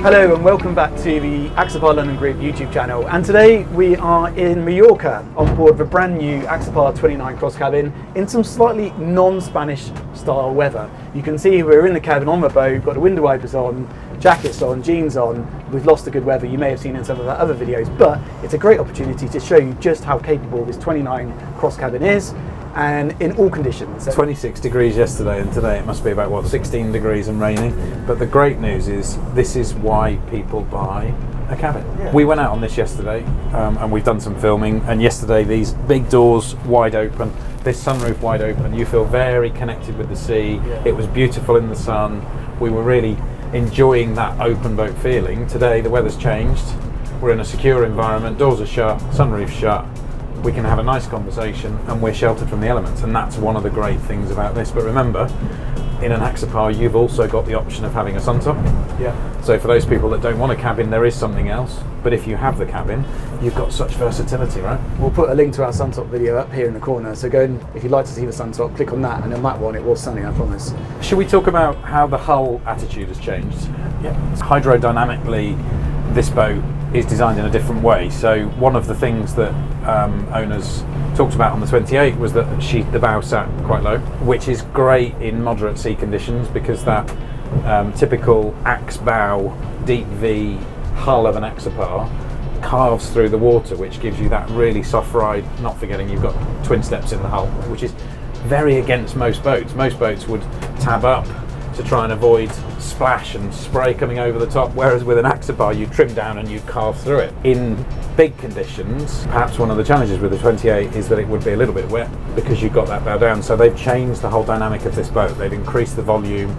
Hello and welcome back to the Axopar London Group YouTube channel. And today we are in Mallorca on board the brand new Axopar 29 cross cabin in some slightly non-Spanish style weather. You can see we're in the cabin on the boat, got the window wipers on, jackets on, jeans on, we've lost the good weather you may have seen in some of our other videos but it's a great opportunity to show you just how capable this 29 cross cabin is and in all conditions. 26 degrees yesterday and today it must be about what 16 degrees and raining. But the great news is this is why people buy a cabin. Yeah. we went out on this yesterday um, and we've done some filming and yesterday these big doors wide open this sunroof wide open you feel very connected with the sea. Yeah. it was beautiful in the sun. We were really enjoying that open boat feeling. Today the weather's changed. We're in a secure environment. Doors are shut sunroof shut we can have a nice conversation and we're sheltered from the elements. And that's one of the great things about this. But remember in an Axopar you've also got the option of having a suntop Yeah. so for those people that don't want a cabin there is something else. But if you have the cabin you've got such versatility right? We'll put a link to our Suntop video up here in the corner. So go and if you'd like to see the Suntop click on that and on that one it was sunny I promise. should we talk about how the hull attitude has changed? Yeah. hydrodynamically this boat is designed in a different way. So one of the things that um, owners talked about on the 28 was that she the bow sat quite low which is great in moderate sea conditions because that um, typical axe bow deep v hull of an axopar carves through the water which gives you that really soft ride not forgetting you've got twin steps in the hull which is very against most boats. Most boats would tab up to try and avoid splash and spray coming over the top, whereas with an Axopar you trim down and you carve through it. In big conditions, perhaps one of the challenges with the 28 is that it would be a little bit wet because you've got that bow down. So they've changed the whole dynamic of this boat. They've increased the volume,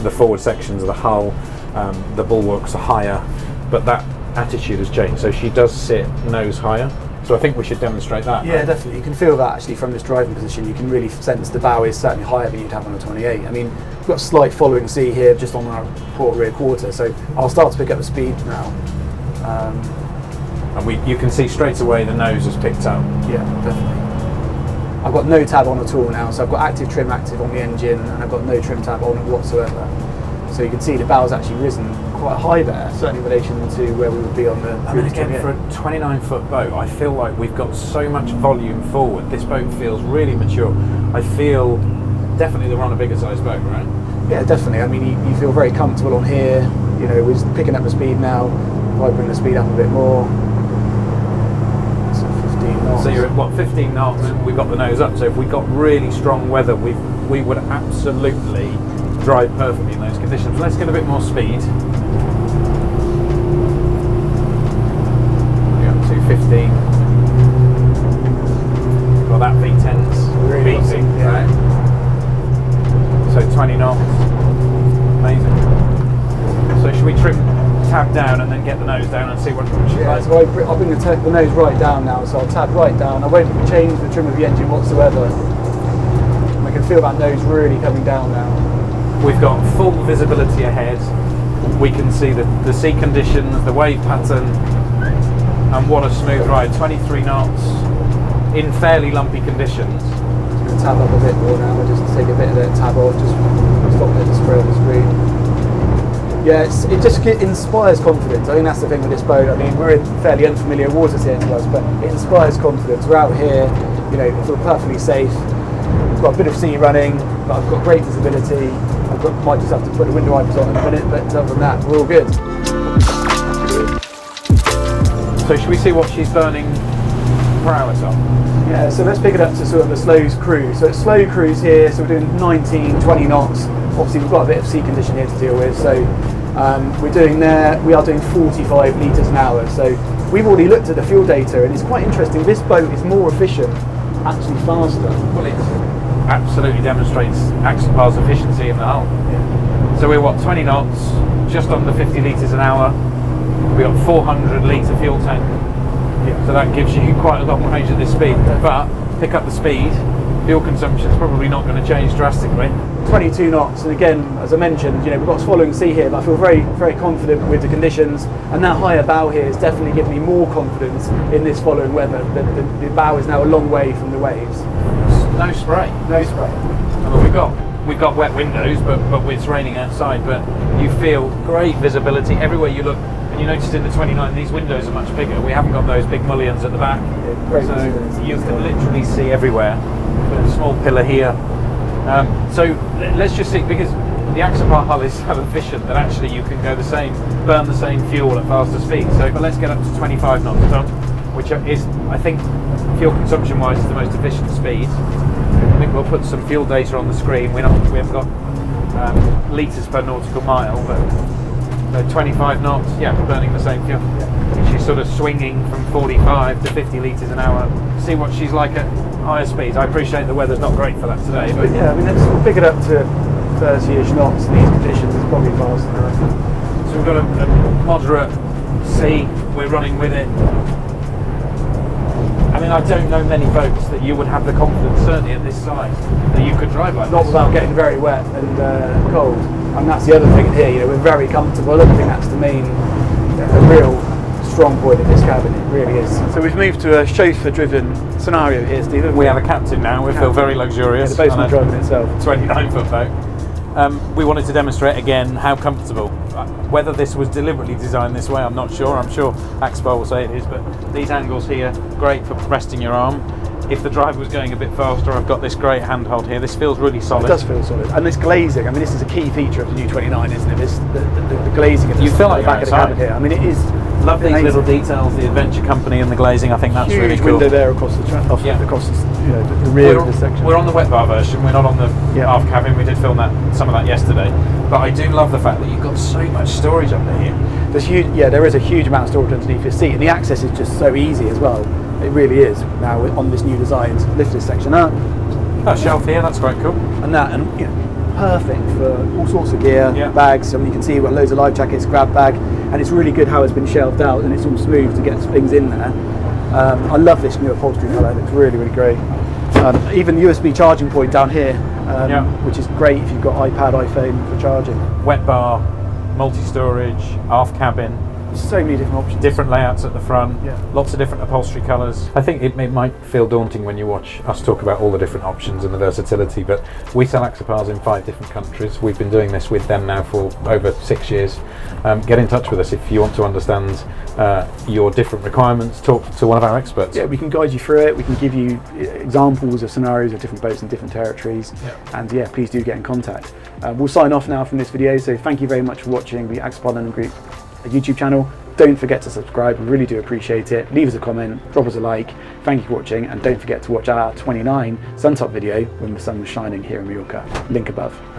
the forward sections of the hull, um, the bulwarks are higher, but that attitude has changed. So she does sit nose higher. So I think we should demonstrate that. Yeah, definitely. You can feel that actually from this driving position. You can really sense the bow is certainly higher than you'd have on a 28. I mean, got a slight following sea here just on our port rear quarter, so I'll start to pick up the speed now. Um, And we, you can see straight away the nose has picked up. yeah, definitely. I've got no tab on at all now, so I've got active trim active on the engine, and I've got no trim tab on it whatsoever. So you can see the bow's actually risen quite high there, certainly in relation to where we would be on the I mean, again, for a 29 foot boat, I feel like we've got so much volume forward. This boat feels really mature. I feel definitely that we're on a bigger size boat, right? Yeah, definitely. I mean, you, you feel very comfortable on here. You know, we're picking up the speed now. If I bring the speed up a bit more, so 15 knots. So you're at what 15 knots, and we've got the nose up. So if we got really strong weather, we we would absolutely drive perfectly in those conditions. Let's get a bit more speed. We're up to 15. 20 knots. Amazing. So should we trim tab down and then get the nose down and see what she's Yeah, like? so I, I'll bring the, the nose right down now, so I'll tab right down. I won't change the trim of the engine whatsoever. I can feel that nose really coming down now. We've got full visibility ahead. We can see the, the sea conditions, the wave pattern, and what a smooth ride. 23 knots in fairly lumpy conditions. Tab up a bit more now, just take a bit of that tab off, just stop the spray on the screen. Yeah, it just inspires confidence. I think that's the thing with this boat. I mean, we're in fairly unfamiliar waters here to us, but it inspires confidence. We're out here, you know, I feel perfectly safe. We've got a bit of sea running, but I've got great visibility. I've might just have to put the window wipers on in a minute, but other than that, we're all good. So should we see what she's burning per hour on? Yeah, so let's pick it up to sort of a slow cruise. So it's slow cruise here, so we're doing 19, 20 knots. Obviously we've got a bit of sea condition here to deal with, so um, we're doing there, we are doing 45 litres an hour. So we've already looked at the fuel data and it's quite interesting. This boat is more efficient, actually faster. Well, it absolutely demonstrates Axopar's efficiency in the hull. So we're what 20 knots, just under 50 litres an hour. We've got 400 litre fuel tank. So that gives you quite a long range at this speed. But pick up the speed, fuel consumption is probably not going to change drastically. 22 knots, and again, as I mentioned, you know, we've got following sea here, but I feel very, very confident with the conditions. And that higher bow here is definitely giving me more confidence in this following weather. The, the, the bow is now a long way from the waves. No spray. No spray. What we got we've got wet windows, but but it's raining outside. But you feel great visibility everywhere you look. You noticed in the 29 these windows are much bigger. We haven't got those big mullions at the back, great so you can literally see everywhere. A small pillar here. Um, so let's just see because the Axopar hull is so efficient that actually you can go the same, burn the same fuel at faster speed. So, but let's get up to 25 knots, Tom, which is, I think, fuel consumption-wise, is the most efficient speed. I think we'll put some fuel data on the screen. We're not, we haven't got um, litres per nautical mile, but so 25 knots, yeah, burning the same fuel. She's sort of swinging from 45 to 50 litres an hour. See what she's like at higher speeds. I appreciate the weather's not great for that today, But yeah, I mean, let's pick it up to 30-ish knots in these conditions. It's probably faster. I reckon. So we've got a, a moderate sea. We're running with it. I mean, I don't know many boats that you would have the confidence, certainly at this size, that you could drive like Not this. without getting very wet and uh, cold. And that's the other thing here. You know, we're very comfortable. I don't think that's the main, the real strong point of this cabin. It really is. So we've moved to a chauffeur-driven scenario here, Steve. haven't We have a captain now. We feel very Yeah, luxurious. the boat's on driving itself. 29 foot boat. Um, we wanted to demonstrate again how comfortable. Uh, Whether this was deliberately designed this way, I'm not sure. I'm sure Axopar will say it is, but these angles here, great for resting your arm. If the driver was going a bit faster, I've got this great handhold here. This feels really solid. It does feel solid. And this glazing, I mean, this is a key feature of the new 29, isn't it? This, the, the, the glazing at the, You feel like the back of the cabin here. I mean, it is Love these little details, the adventure company and the glazing. I think that's huge really cool. window there across the off, Yeah. across the, you know, the, the rear We're, of this section. we're on the wet bar version. We're not on the Yeah. aft cabin. We did film that some of that yesterday. But I do love the fact that you've got so much storage under here. There's huge, yeah, there is a huge amount of storage underneath your seat, and the access is just so easy as well. It really is now on this new design. Lift this section up, Oh, shelf here. That's quite cool. and that, and you know, perfect for all sorts of gear, Yeah. bags. I mean, you can see we've got loads of life jackets, grab bag, and it's really good how it's been shelved out and it's all smooth to get things in there. Um, I love this new upholstery colour. It's really, really great. Um, even USB charging point down here, um, Yeah. which is great if you've got iPad, iPhone for charging. Wet bar, multi-storage, aft cabin. So many different options. different layouts at the front, Yeah. lots of different upholstery colours. I think it, it might feel daunting when you watch us talk about all the different options and the versatility, but we sell Axopars in five different countries. We've been doing this with them now for over six years. Um, get in touch with us if you want to understand uh, your different requirements. Talk to one of our experts. Yeah, we can guide you through it. We can give you uh, examples of scenarios of different boats in different territories. Yeah. And yeah, please do get in contact. Uh, we'll sign off now from this video. So thank you very much for watching the Axopar London Group uh, YouTube channel. Don't forget to subscribe. We really do appreciate it. Leave us a comment, drop us a like. Thank you for watching, and don't forget to watch our 29 Suntop video when the sun was shining here in Mallorca. Link above.